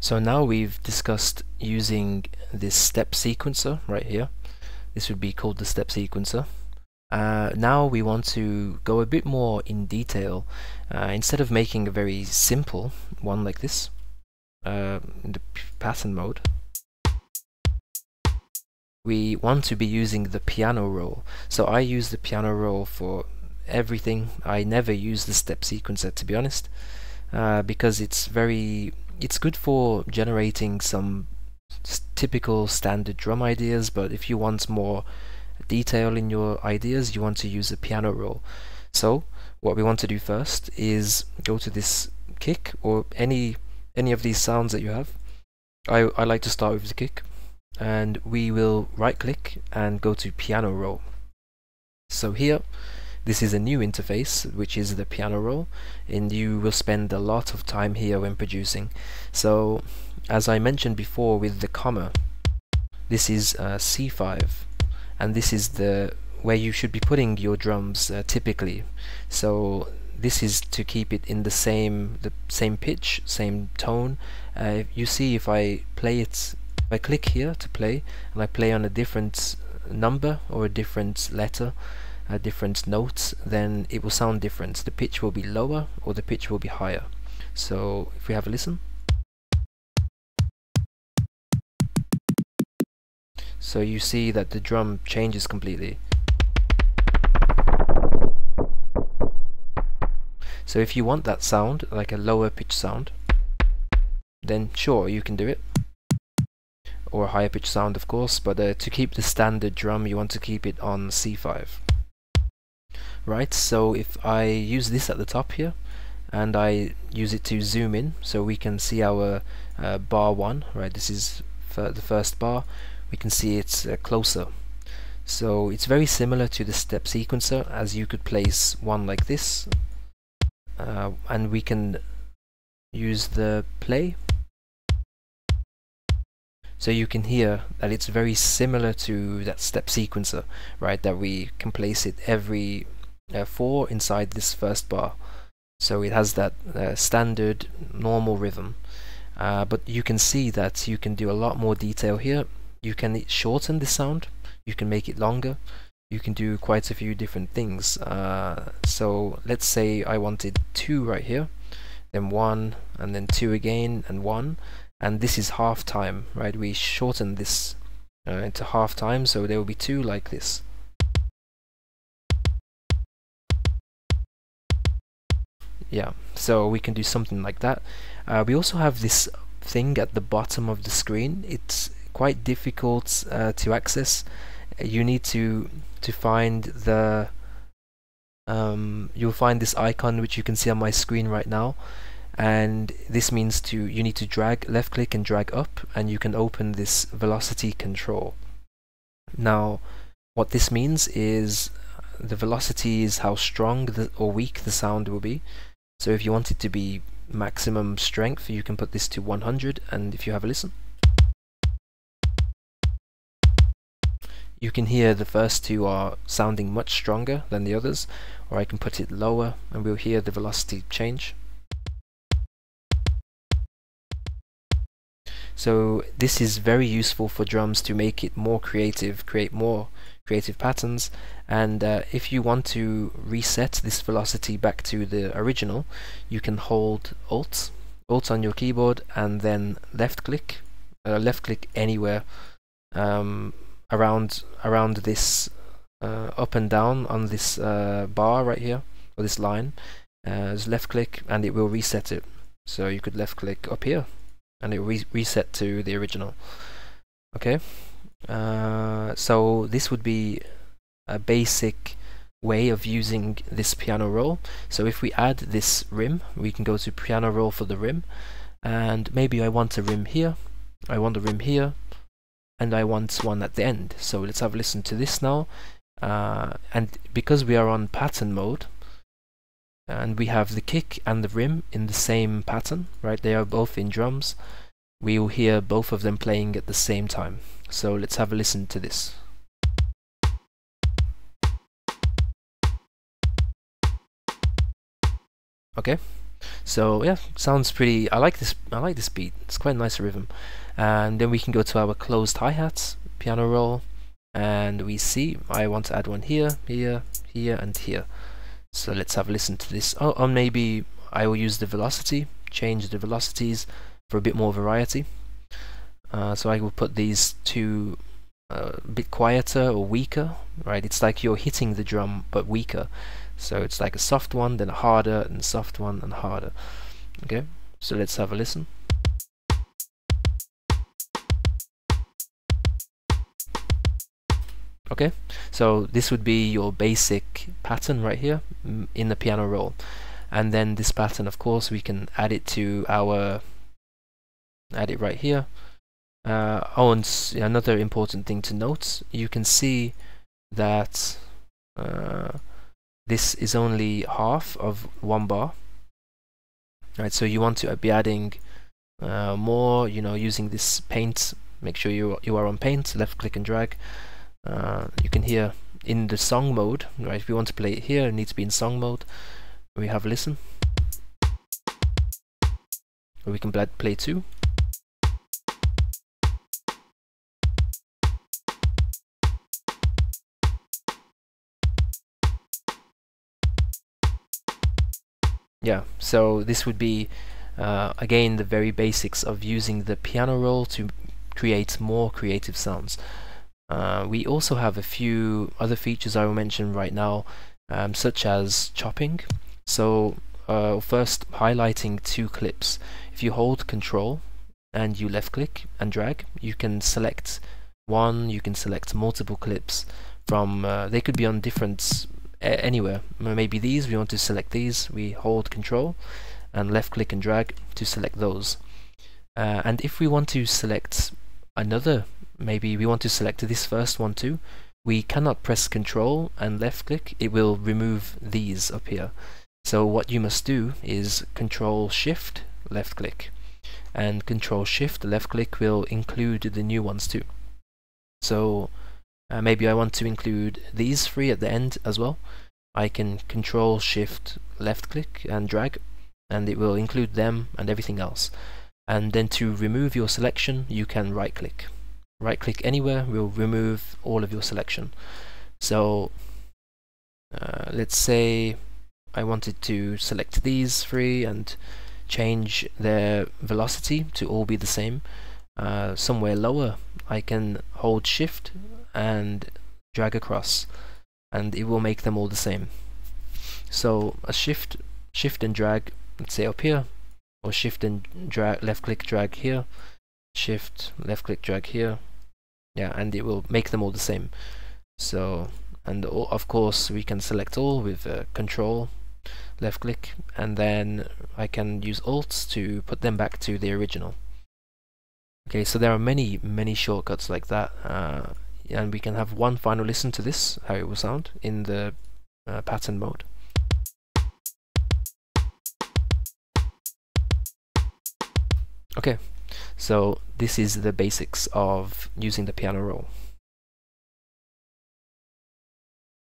So now we've discussed using this step sequencer right here. This would be called the step sequencer. Uh, now we want to go a bit more in detail. Uh, instead of making a very simple one like this, uh, in the pattern mode, we want to be using the piano roll. So I use the piano roll for everything. I never use the step sequencer to be honest, uh, because it's very it's good for generating some typical standard drum ideas, but if you want more detail in your ideas, you want to use a piano roll. So what we want to do first is go to this kick or any any of these sounds that you have. I, I like to start with the kick and we will right click and go to piano roll. So here this is a new interface, which is the piano roll, and you will spend a lot of time here when producing. So, as I mentioned before with the comma, this is uh, C5, and this is the where you should be putting your drums uh, typically. So this is to keep it in the same the same pitch, same tone. Uh, you see if I play it, if I click here to play, and I play on a different number or a different letter, uh, different notes, then it will sound different. The pitch will be lower or the pitch will be higher. So if we have a listen. So you see that the drum changes completely. So if you want that sound, like a lower pitch sound, then sure, you can do it. Or a higher pitch sound, of course, but uh, to keep the standard drum, you want to keep it on C5 right? So if I use this at the top here and I use it to zoom in so we can see our uh, bar 1 right? This is the first bar. We can see it's uh, closer. So it's very similar to the step sequencer as you could place one like this. Uh, and we can use the play. So you can hear that it's very similar to that step sequencer right? That we can place it every uh, 4 inside this first bar. So it has that uh, standard normal rhythm. Uh, but you can see that you can do a lot more detail here. You can shorten the sound, you can make it longer, you can do quite a few different things. Uh, so let's say I wanted 2 right here, then 1, and then 2 again, and 1, and this is half time, right? We shorten this uh, into half time, so there will be 2 like this. Yeah so we can do something like that. Uh, we also have this thing at the bottom of the screen. It's quite difficult uh, to access. You need to to find the um, you'll find this icon which you can see on my screen right now. And this means to you need to drag left click and drag up and you can open this velocity control. Now what this means is the velocity is how strong the, or weak the sound will be so if you want it to be maximum strength, you can put this to 100 and if you have a listen, you can hear the first two are sounding much stronger than the others, or I can put it lower and we'll hear the velocity change. So this is very useful for drums to make it more creative, create more creative patterns. And uh, if you want to reset this velocity back to the original you can hold alt alt on your keyboard and then left click uh, left click anywhere um, around around this uh, up and down on this uh, bar right here or this line. Uh, just left click and it will reset it. So you could left click up here and it will re reset to the original. Okay uh, so this would be a basic way of using this piano roll. So if we add this rim, we can go to piano roll for the rim, and maybe I want a rim here, I want a rim here, and I want one at the end. So let's have a listen to this now. Uh, and because we are on pattern mode, and we have the kick and the rim in the same pattern, right? They are both in drums. We will hear both of them playing at the same time. So let's have a listen to this. Okay, So yeah, sounds pretty. I like this. I like this beat. It's quite a nice rhythm. And then we can go to our closed hi hats, piano roll, and we see I want to add one here, here, here, and here. So let's have a listen to this. Oh, or maybe I will use the velocity, change the velocities for a bit more variety. Uh, so I will put these two uh, a bit quieter or weaker, right? It's like you're hitting the drum but weaker. So it's like a soft one, then a harder, and soft one, and harder. Okay, so let's have a listen. Okay, so this would be your basic pattern right here in the piano roll. And then this pattern, of course, we can add it to our, add it right here. Uh, oh, and another important thing to note, you can see that uh, this is only half of one bar. Right, so you want to be adding uh, more, you know, using this paint. Make sure you you are on paint, left click and drag. Uh, you can hear in the song mode, right? If we want to play it here, it needs to be in song mode. We have listen. We can play two. Yeah so this would be uh, again the very basics of using the piano roll to create more creative sounds. Uh, we also have a few other features I will mention right now um, such as chopping. So uh, first highlighting two clips. If you hold control and you left click and drag you can select one you can select multiple clips from uh, they could be on different anywhere. Maybe these, we want to select these, we hold control and left click and drag to select those. Uh, and if we want to select another, maybe we want to select this first one too, we cannot press control and left click, it will remove these up here. So what you must do is control shift left click and control shift left click will include the new ones too. So uh, maybe I want to include these three at the end as well. I can control shift left click and drag and it will include them and everything else. And then to remove your selection you can right click. Right click anywhere will remove all of your selection. So uh, let's say I wanted to select these three and change their velocity to all be the same. Uh, somewhere lower I can hold shift and drag across and it will make them all the same. So a shift shift and drag let's say up here or shift and drag left click drag here shift left click drag here yeah and it will make them all the same so and of course we can select all with uh, control left click and then I can use alt to put them back to the original okay so there are many many shortcuts like that uh, and we can have one final listen to this, how it will sound in the uh, pattern mode. Okay, so this is the basics of using the piano roll.